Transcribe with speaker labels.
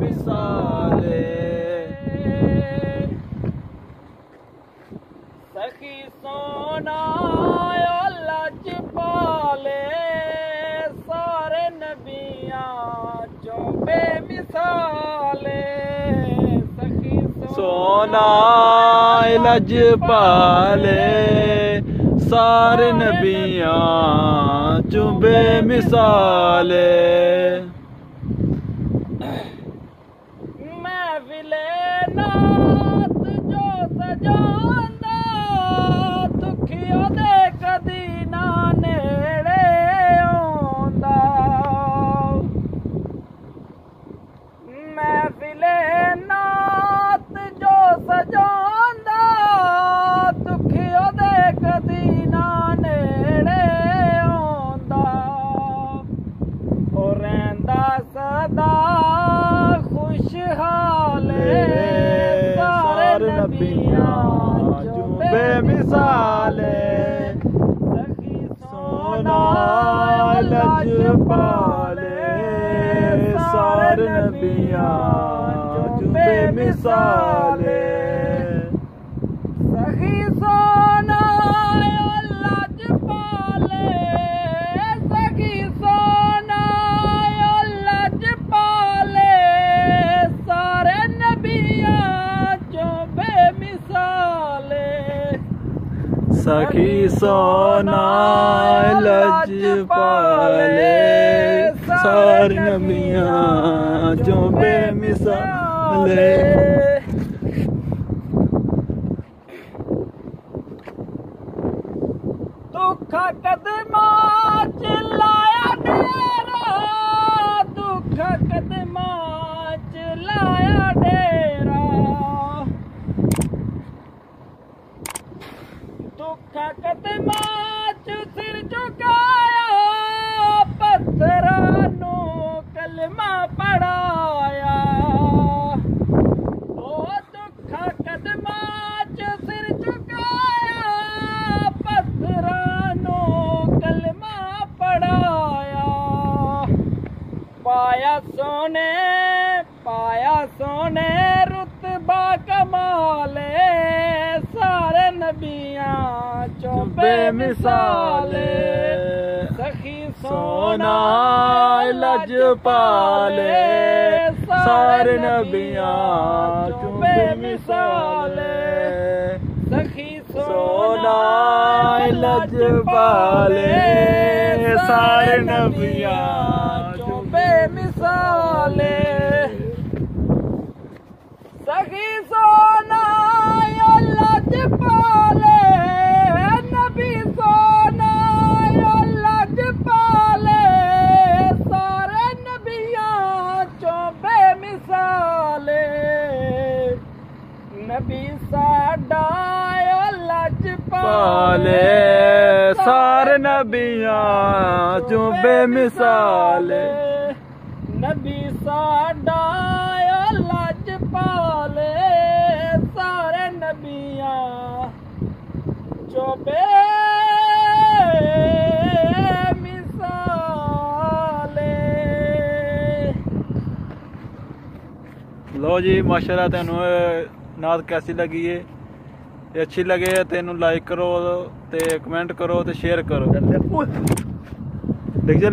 Speaker 1: मिसाले। सखी सोना लच पाले सारे नबिया जो बेमिसाले। सखी सोना लज पाले
Speaker 2: सारे नबिया जो मिसाले
Speaker 1: सदा खुशहाल सारे नबिया जो बेमिसाल सखी सोना लजपाले सारे नबिया जो बेमिसाल सखी सोना
Speaker 2: सखी सोना लज पाले सारे नबियाँ जो बेमिसाले
Speaker 1: पाया सोने पाया सोने रुतबा कमाले सारे नबिया चौबे मिसाले सखी सोना लज पाले सारे नबिया चौबे मिसाले सखी सोना लज पाले सारे नबिया मिसाले सखी सोना लज पाले नबी सोना लज पाले सारे नबिया चौबे मिसाले नबी साडा लज पाले सारे नबिया चौबे मिसाले ਨਬੀ ਸਾਡਾ ਲੱਜ ਪਾਲੇ ਸਾਰੇ ਨਬੀਆਂ। ਚੋਬੇ
Speaker 2: ਲੋ ਜੀ ਮਾਸ਼ਾਅੱਲਾ ਤੁਹਾਨੂੰ ਨਾਦ ਕੈਸੀ ਲੱਗੀ ਏ? ਜੇ ਅੱਛੀ ਲੱਗੇ ਤੈਨੂੰ ਲਾਈਕ ਕਰੋ ਤੇ ਕਮੈਂਟ ਕਰੋ ਤੇ ਸ਼ੇਅਰ ਕਰੋ। ਦੇਖ ਜਾ